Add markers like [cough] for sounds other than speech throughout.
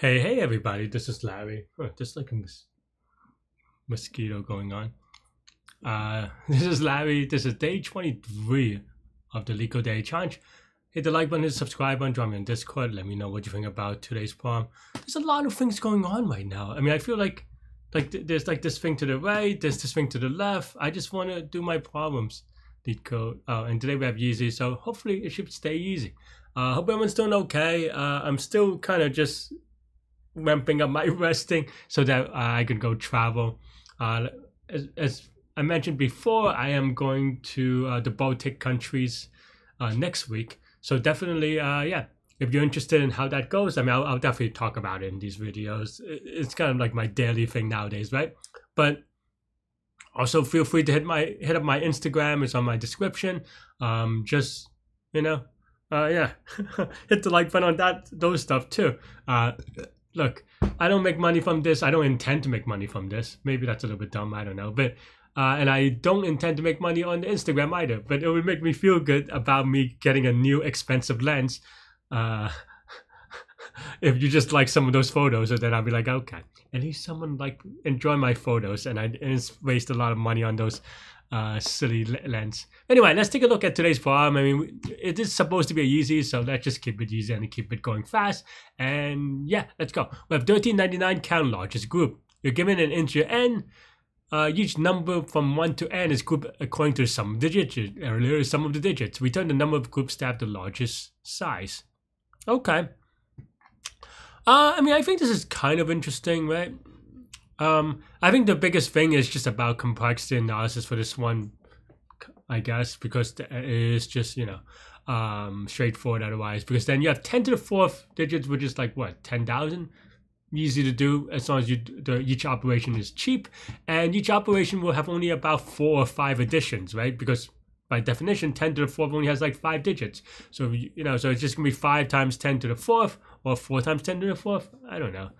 Hey, hey, everybody, this is Larry. Oh, just like a mos- mosquito going on. Uh, [laughs] this is Larry. This is day 23 of the LeetCode Day Challenge. Hit the like button, the subscribe button, join me on Discord. Let me know what you think about today's poem. There's a lot of things going on right now. I mean, I feel like like th- there's like this thing to the right, there's this thing to the left. I just want to do my problems. Code. Oh, and today we have Yeezy, so hopefully it should stay easy. Uh, hope everyone's doing okay. Uh, I'm still kind of just ramping up my [laughs] resting so that uh, I can go travel. Uh, as, as, I mentioned before, I am going to uh, the Baltic countries uh, next week. So definitely, uh, yeah, if you're interested in how that goes, I mean, I'll, I'll, definitely talk about it in these videos. It's kind of like my daily thing nowadays, right? But also feel free to hit my hit up my Instagram. It's on my description. Um, just you know, uh, yeah, [laughs] hit the like button on that those stuff too. Look, I don't make money from this. I don't intend to make money from this. Maybe that's a little bit dumb. I don't know. But uh, and I don't intend to make money on Instagram either. But it would make me feel good about me getting a new expensive lens. Uh, [laughs] if you just like some of those photos, then I'll be like, okay, at least someone like enjoy my photos, and I and waste a lot of money on those uh, silly lens. Anyway, let's take a look at today's problem. I mean, it is supposed to be easy, so let's just keep it easy and keep it going fast. And yeah, let's go. We have 1399 count largest group. You're given an integer n. Uh, each number from 1 to n is grouped according to some digits. Earlier, sum of the digits. Return the number of groups that have the largest size. Okay. Uh, I mean, I think this is kind of interesting, right? Um, I think the biggest thing is just about complexity analysis for this one, I guess, because it is just you know um, straightforward otherwise. Because then you have ten to the fourth digits, which is like what ten thousand, easy to do as long as you the each operation is cheap, and each operation will have only about four or five additions, right? Because by definition, 10 to the fourth only has like five digits. So, you know, so it's just to be five times 10 to the fourth or four times 10 to the fourth. I don't know.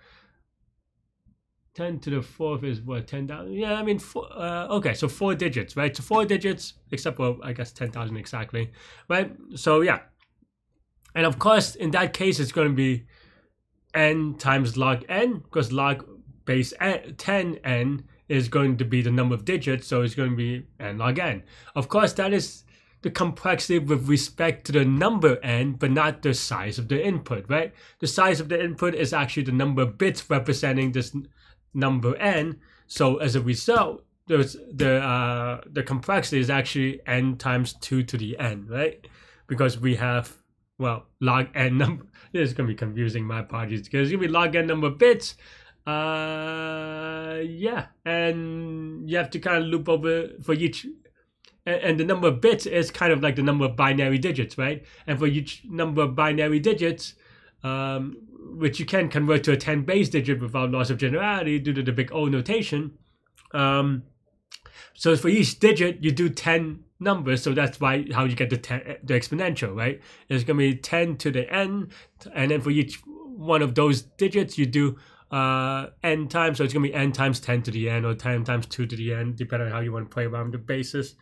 10 to the fourth is what 10,000 yeah I mean four, uh, okay so four digits right? So four digits except for I guess 10,000 exactly right? So yeah. And of course in that case it's going to be n times log n because log base 10 n is going to be the number of digits so it's going to be n log n. Of course that is the complexity with respect to the number n, but not the size of the input, right? The size of the input is actually the number of bits representing this number n. So as a result, there's the uh, the complexity is actually n times two to the n, right? Because we have well log n number. [laughs] This is gonna be confusing. My apologies because it's gonna be log n number of bits. Uh, yeah, and you have to kind of loop over for each. And the number of bits is kind of like the number of binary digits, right? And for each number of binary digits, um, which you can convert to a 10 base digit without loss of generality due to the big O notation. Um, so for each digit, you do 10 numbers. So that's why how you get the, ten, the exponential, right? It's going to be 10 to the n. And then for each one of those digits, you do uh, n times. So it's going to be n times 10 to the n or 10 times 2 to the n, depending on how you want to play around the basis.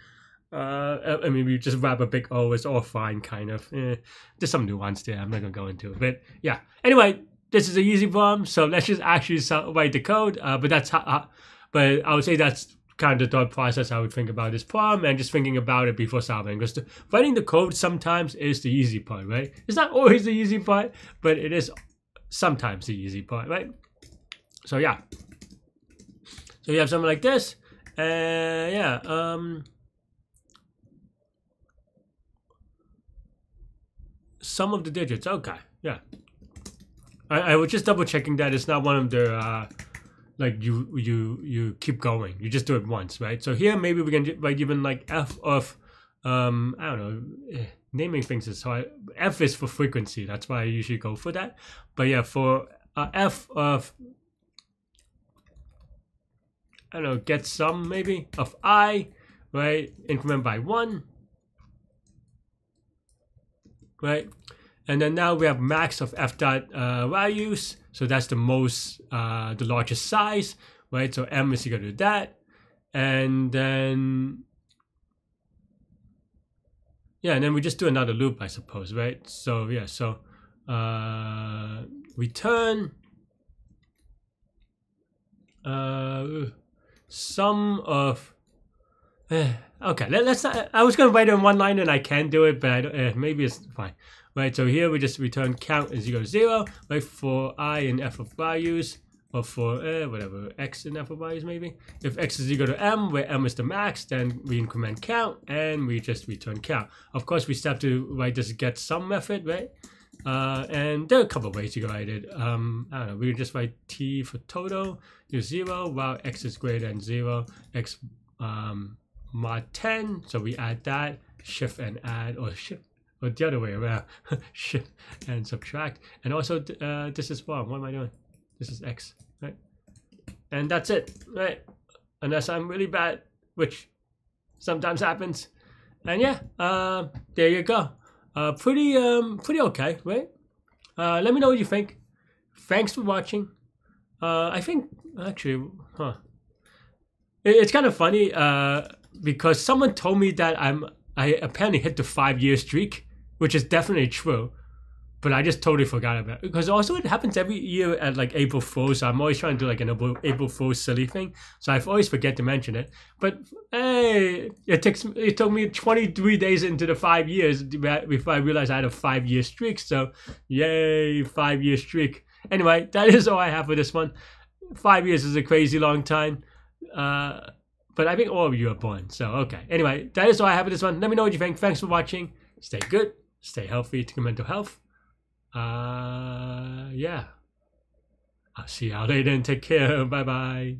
Uh, I mean, we just wrap a big O. It's all fine, kind of. Eh, there's some nuance there. I'm not gonna go into it, but yeah. Anyway, this is an easy problem, so let's just actually write the code. Uh, but that's how. Uh, but I would say that's kind of the thought process I would think about this problem and just thinking about it before solving. Because the, writing the code sometimes is the easy part, right? It's not always the easy part, but it is sometimes the easy part, right? So yeah. So you have something like this, and yeah. Um, some of the digits. Okay, yeah. I, I was just double checking that it's not one of the uh, like you you you keep going. You just do it once, right? So here maybe we can write even like f of um I don't know eh, naming things is so f is for frequency. That's why I usually go for that. But yeah, for uh, f of I don't know get some maybe of i right increment by one right? And then now we have max of f dot uh, values. So that's the most, uh, the largest size, right? So m is equal to that. And then, yeah, and then we just do another loop, I suppose, right? So yeah, so uh, return uh, sum of eh, okay let, us i was going to write it in one line and i can do it but uh, maybe it's fine right so here we just return count is equal to zero right for i and f of values or for uh, whatever x and f of values maybe if x is equal to m where m is the max then we increment count and we just return count of course we still have to write this get sum method right uh, and there are a couple of ways to write it. Um, I don't know. We can just write t for total is zero while x is greater than zero. X um, mod 10. So we add that, shift and add, or shift, or the other way around, [laughs] shift and subtract. And also, uh, this is one. What am I doing? This is x, right? And that's it, right? Unless I'm really bad, which sometimes happens. And yeah, uh, there you go. Uh, pretty, um, pretty okay, right? Uh, let me know what you think. Thanks for watching. Uh, I think actually, huh? It, it's kind of funny uh, because someone told me that I'm I apparently hit the five year streak, which is definitely true but I just totally forgot about it because also it happens every year at like April Fool's. So I'm always trying to do like an April, Fool's silly thing, so I always forget to mention it. But hey, it takes it took me 23 days into the five years before I realized I had a five year streak. So yay, five year streak. Anyway, that is all I have for this one. Five years is a crazy long time. Uh, but I think all of you are born. So okay. Anyway, that is all I have for this one. Let me know what you think. Thanks for watching. Stay good. Stay healthy to mental health uh, yeah. I'll see y'all later and take care. [laughs] Bye bye.